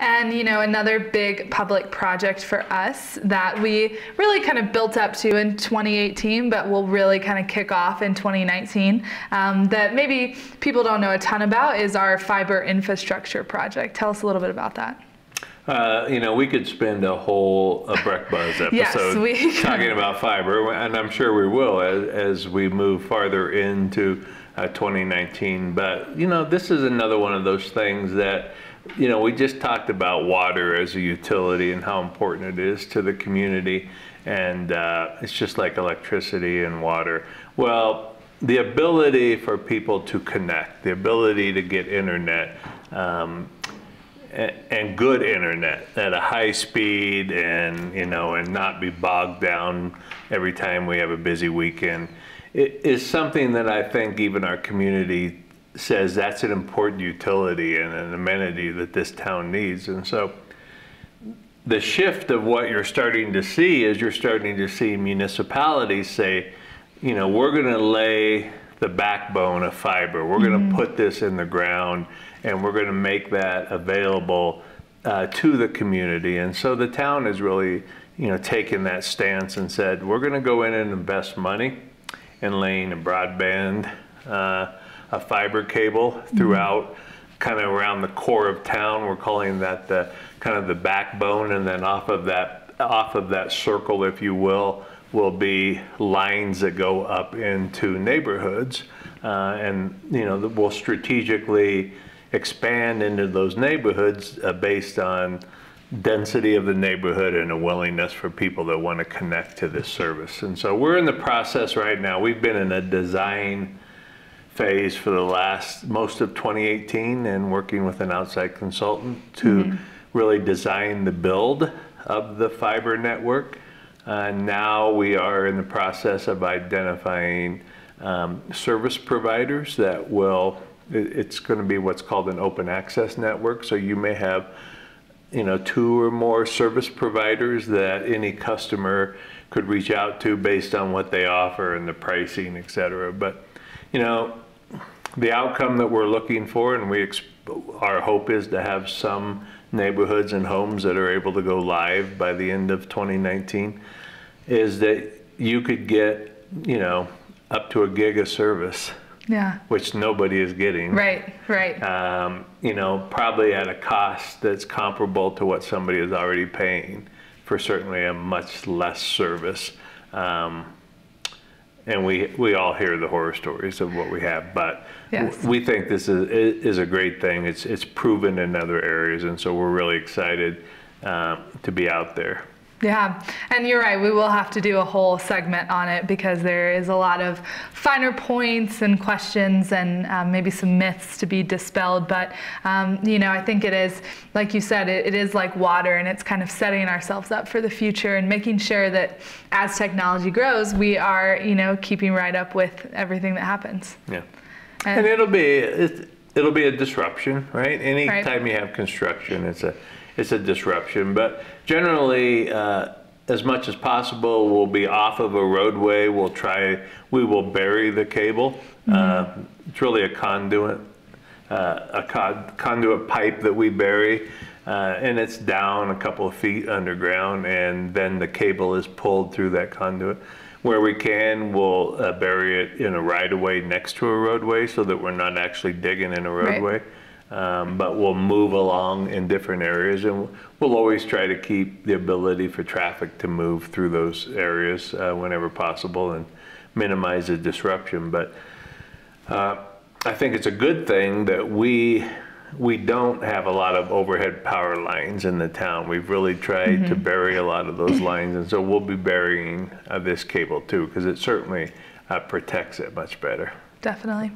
And you know, another big public project for us that we really kind of built up to in 2018, but will really kind of kick off in 2019, um, that maybe people don't know a ton about is our fiber infrastructure project. Tell us a little bit about that. Uh, you know, we could spend a whole a Buzz episode yes, talking about fiber, and I'm sure we will as, as we move farther into uh, 2019. But you know, this is another one of those things that you know, we just talked about water as a utility and how important it is to the community. And uh, it's just like electricity and water. Well, the ability for people to connect, the ability to get internet, um, and, and good internet at a high speed and, you know, and not be bogged down every time we have a busy weekend it is something that I think even our community says that's an important utility and an amenity that this town needs. And so the shift of what you're starting to see is you're starting to see municipalities say, you know, we're going to lay the backbone of fiber. We're going to mm-hmm. put this in the ground and we're going to make that available uh, to the community. And so the town has really, you know, taken that stance and said, we're going to go in and invest money in laying a broadband uh, a fiber cable throughout mm -hmm. kind of around the core of town. We're calling that the kind of the backbone, and then off of that off of that circle, if you will, will be lines that go up into neighborhoods, uh, and you know we'll strategically expand into those neighborhoods uh, based on density of the neighborhood and a willingness for people that want to connect to this service. And so we're in the process right now. We've been in a design phase for the last most of 2018 and working with an outside consultant to mm -hmm. really design the build of the fiber network. Uh, now we are in the process of identifying um, service providers that will, it, it's going to be what's called an open access network. So you may have you know, two or more service providers that any customer could reach out to based on what they offer and the pricing, et cetera. But, you know, the outcome that we're looking for, and we our hope is to have some neighborhoods and homes that are able to go live by the end of 2019, is that you could get, you know, up to a gig of service. Yeah. Which nobody is getting. Right, right. Um, you know, probably at a cost that's comparable to what somebody is already paying for certainly a much less service. Um, and we we all hear the horror stories of what we have, but yes. we think this is is a great thing. It's it's proven in other areas, and so we're really excited uh, to be out there. Yeah, and you're right. We will have to do a whole segment on it because there is a lot of finer points and questions and um, maybe some myths to be dispelled. But, um, you know, I think it is, like you said, it, it is like water and it's kind of setting ourselves up for the future and making sure that as technology grows, we are, you know, keeping right up with everything that happens. Yeah. And, and it'll be, it, it'll be a disruption, right? Anytime right. you have construction, it's a, it's a disruption. But generally, uh, as much as possible, we'll be off of a roadway. We'll try, we will bury the cable. Mm -hmm. uh, it's really a conduit, uh, a conduit pipe that we bury. Uh, and it's down a couple of feet underground, and then the cable is pulled through that conduit. Where we can, we'll uh, bury it in a right of way next to a roadway so that we're not actually digging in a roadway. Right um, but we'll move along in different areas and we'll always try to keep the ability for traffic to move through those areas uh, whenever possible and minimize the disruption. But uh, I think it's a good thing that we we don't have a lot of overhead power lines in the town. We've really tried mm -hmm. to mm-hmm. bury a lot of those lines, and so we'll be burying uh, this cable too, because it certainly uh, protects it much better. Definitely.